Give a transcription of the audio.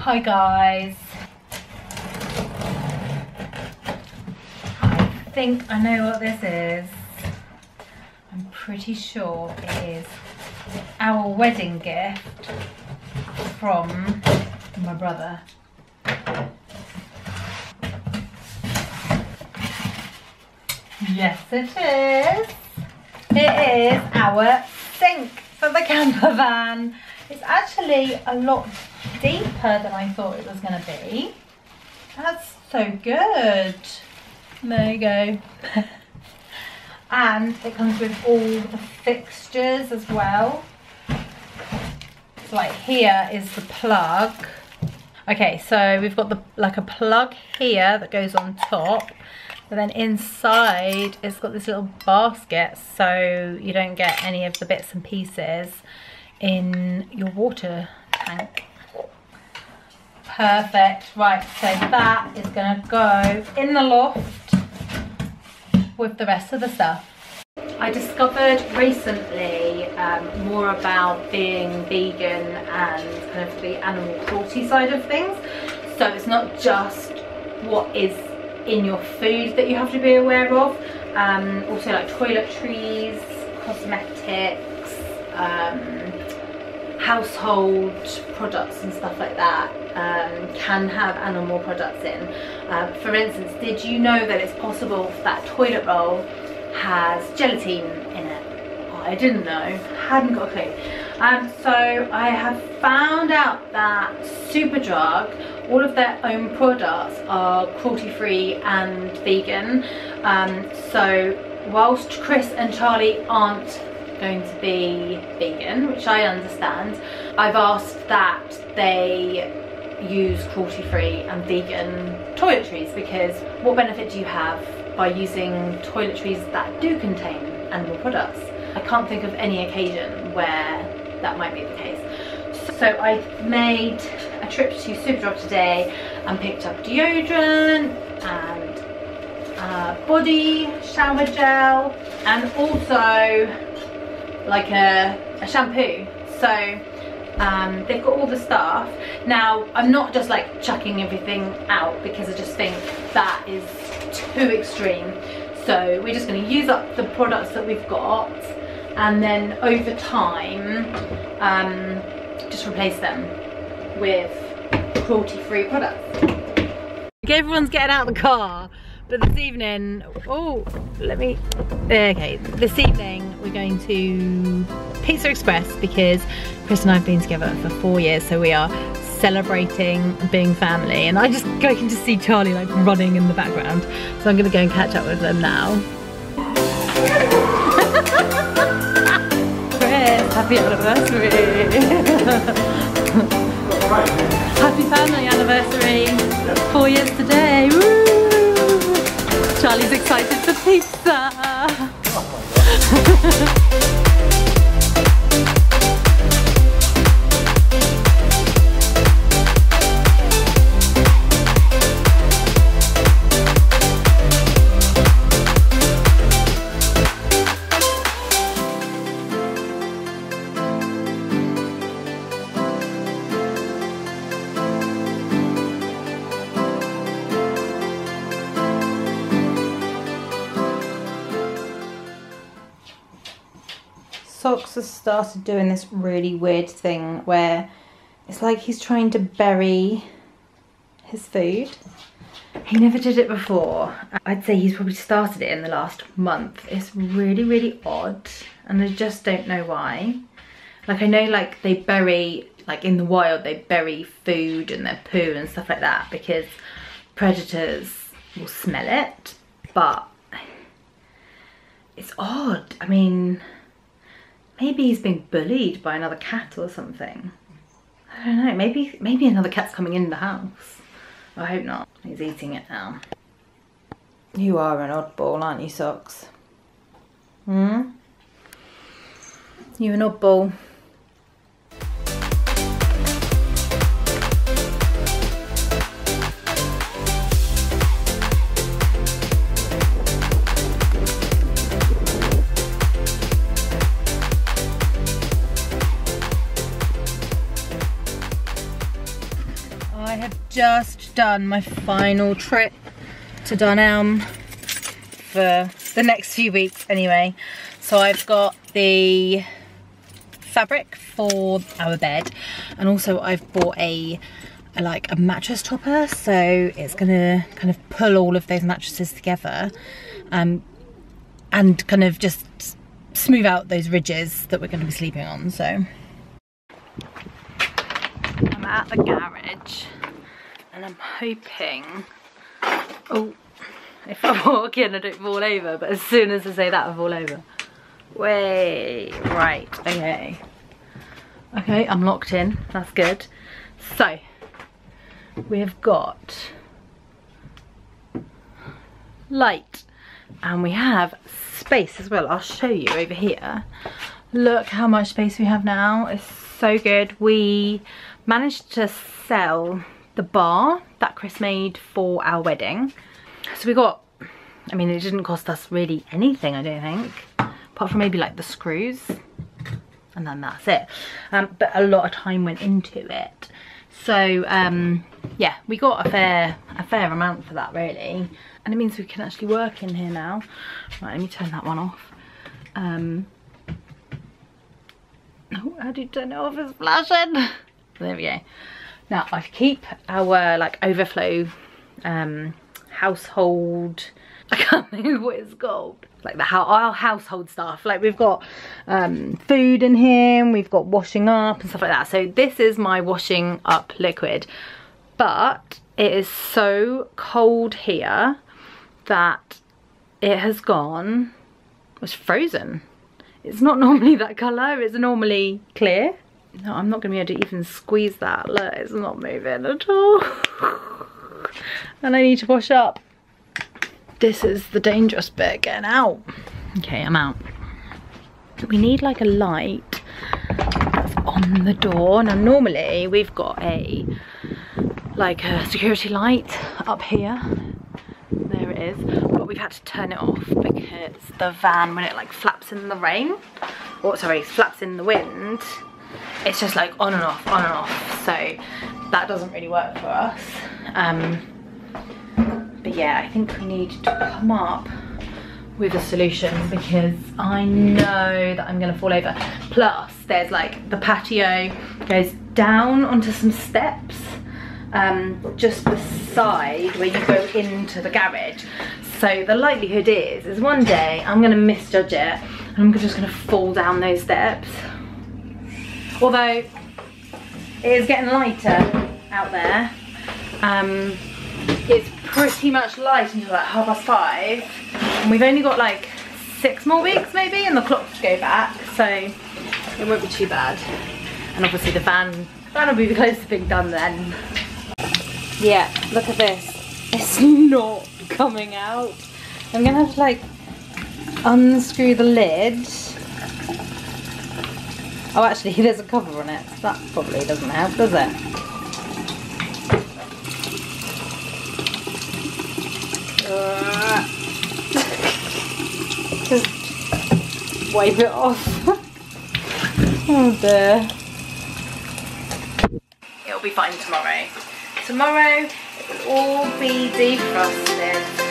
Hi guys. I think I know what this is. I'm pretty sure it is our wedding gift from my brother. Yes it is. It is our sink for the camper van. It's actually a lot deeper than I thought it was going to be. That's so good. There you go. and it comes with all the fixtures as well. So like here is the plug. Okay, so we've got the like a plug here that goes on top. But then inside it's got this little basket so you don't get any of the bits and pieces in your water tank. Perfect. Right, so that is going to go in the loft with the rest of the stuff. I discovered recently um, more about being vegan and kind of the animal cruelty side of things. So it's not just what is in your food that you have to be aware of. Um, also like toiletries, cosmetics, um, household products and stuff like that um, can have animal products in. Uh, for instance, did you know that it's possible that toilet roll has gelatin in it? Oh, I didn't know, hadn't got a clue. Um, so I have found out that Superdrug, all of their own products are cruelty free and vegan. Um, so whilst Chris and Charlie aren't going to be vegan, which I understand, I've asked that they use cruelty free and vegan toiletries because what benefit do you have by using toiletries that do contain animal products? I can't think of any occasion where that might be the case. So I made a trip to Superdrug today and picked up deodorant and uh, body shower gel and also like a, a shampoo. So um, they've got all the stuff. Now, I'm not just like chucking everything out because I just think that is too extreme. So we're just gonna use up the products that we've got and then over time, um, just replace them with cruelty-free products. Everyone's getting out of the car. But this evening, oh, let me, okay, this evening we're going to Pizza Express because Chris and I have been together for four years, so we are celebrating being family. And I just going to see Charlie like running in the background. So I'm gonna go and catch up with them now. Chris, happy anniversary. happy family anniversary. Four years today. Woo! Charlie's excited for pizza. Socks has started doing this really weird thing where it's like he's trying to bury his food. He never did it before. I'd say he's probably started it in the last month. It's really, really odd and I just don't know why. Like I know like they bury, like in the wild, they bury food and their poo and stuff like that because predators will smell it, but it's odd. I mean, Maybe he's being bullied by another cat or something. I don't know, maybe maybe another cat's coming in the house. I hope not. He's eating it now. You are an oddball, aren't you, Socks? Hmm? You an oddball. Just done my final trip to Dunelm for the next few weeks anyway. So I've got the fabric for our bed and also I've bought a, a like a mattress topper. So it's gonna kind of pull all of those mattresses together um, and kind of just smooth out those ridges that we're going to be sleeping on so. I'm at the garage and I'm hoping oh if I walk in I don't fall over but as soon as I say that I fall over. Way right okay. Okay I'm locked in. That's good. So we have got light and we have space as well. I'll show you over here. Look how much space we have now. It's so good. We managed to sell the bar that Chris made for our wedding. So we got I mean it didn't cost us really anything I don't think apart from maybe like the screws and then that's it. Um, but a lot of time went into it. So um, yeah we got a fair a fair amount for that really. And it means we can actually work in here now. Right let me turn that one off. Um, oh how do you turn it off it's flashing. There we go now I keep our like overflow um, household I can't think what it's called. Like the how our household stuff. Like we've got um, food in here we've got washing up and stuff like that. So this is my washing up liquid. But it is so cold here that it has gone it's frozen. It's not normally that colour. It's normally clear no I'm not gonna be able to even squeeze that look it's not moving at all and I need to wash up this is the dangerous bit, getting out. Okay, I'm out. We need like a light that's on the door. Now normally we've got a, like a security light up here. There it is. But we've had to turn it off because the van, when it like flaps in the rain, or sorry, flaps in the wind, it's just like on and off, on and off. So that doesn't really work for us. Um, but yeah, I think we need to come up with a solution because I know that I'm gonna fall over. Plus, there's like the patio goes down onto some steps um, just beside where you go into the garage. So the likelihood is, is one day I'm gonna misjudge it and I'm just gonna fall down those steps. Although it is getting lighter out there. Um, it's pretty much light until like half past five. And we've only got like six more weeks maybe and the clocks go back. So it won't be too bad. And obviously the van, van will be close to being done then. Yeah, look at this. It's not coming out. I'm gonna have to like unscrew the lid. Oh actually there's a cover on it. That probably doesn't help, does it? Uh, just wipe it off. oh dear. It'll be fine tomorrow. Tomorrow it will all be defrosted.